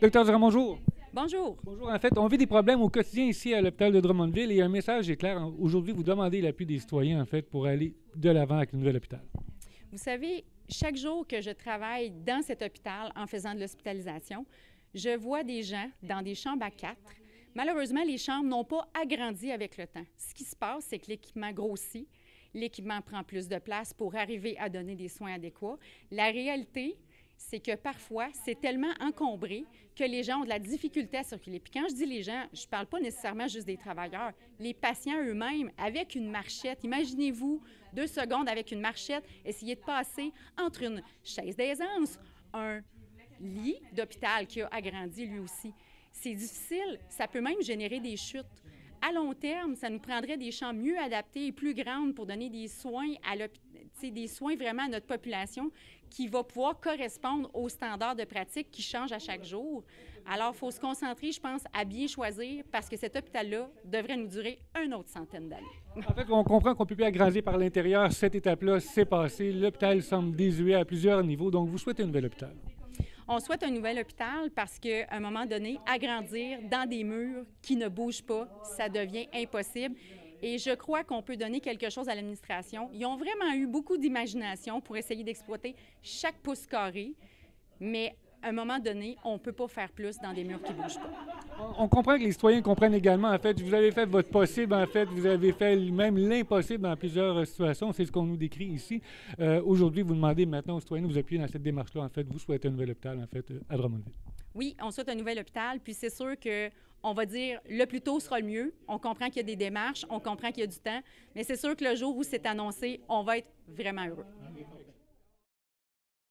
Docteur Durand, bonjour. Bonjour. Bonjour. En fait, on vit des problèmes au quotidien ici à l'hôpital de Drummondville et un message est clair. Aujourd'hui, vous demandez l'appui des citoyens, en fait, pour aller de l'avant avec le nouvel hôpital. Vous savez, chaque jour que je travaille dans cet hôpital en faisant de l'hospitalisation, je vois des gens dans des chambres à quatre. Malheureusement, les chambres n'ont pas agrandi avec le temps. Ce qui se passe, c'est que l'équipement grossit, l'équipement prend plus de place pour arriver à donner des soins adéquats. La réalité, c'est que parfois, c'est tellement encombré que les gens ont de la difficulté à circuler. Puis quand je dis les gens, je ne parle pas nécessairement juste des travailleurs, les patients eux-mêmes avec une marchette. Imaginez-vous deux secondes avec une marchette, essayer de passer entre une chaise d'aisance, un lit d'hôpital qui a agrandi lui aussi. C'est difficile, ça peut même générer des chutes. À long terme, ça nous prendrait des champs mieux adaptés et plus grandes pour donner des soins à des soins vraiment à notre population qui va pouvoir correspondre aux standards de pratique qui changent à chaque jour. Alors, il faut se concentrer, je pense, à bien choisir parce que cet hôpital-là devrait nous durer une autre centaine d'années. En fait, on comprend qu'on ne peut plus agrandir par l'intérieur. Cette étape-là, c'est passé. L'hôpital semble désuet à plusieurs niveaux. Donc, vous souhaitez un nouvel hôpital? On souhaite un nouvel hôpital parce qu'à un moment donné, agrandir dans des murs qui ne bougent pas, ça devient impossible. Et je crois qu'on peut donner quelque chose à l'administration. Ils ont vraiment eu beaucoup d'imagination pour essayer d'exploiter chaque pouce carré, mais à un moment donné, on ne peut pas faire plus dans des murs qui ne bougent pas. On comprend que les citoyens comprennent également, en fait, vous avez fait votre possible, en fait, vous avez fait même l'impossible dans plusieurs situations, c'est ce qu'on nous décrit ici. Euh, aujourd'hui, vous demandez maintenant aux citoyens de vous appuyer dans cette démarche-là, en fait, vous souhaitez un nouvel hôpital, en fait, à Drummondville. Oui, on souhaite un nouvel hôpital, puis c'est sûr que on va dire le plus tôt sera le mieux. On comprend qu'il y a des démarches, on comprend qu'il y a du temps, mais c'est sûr que le jour où c'est annoncé, on va être vraiment heureux.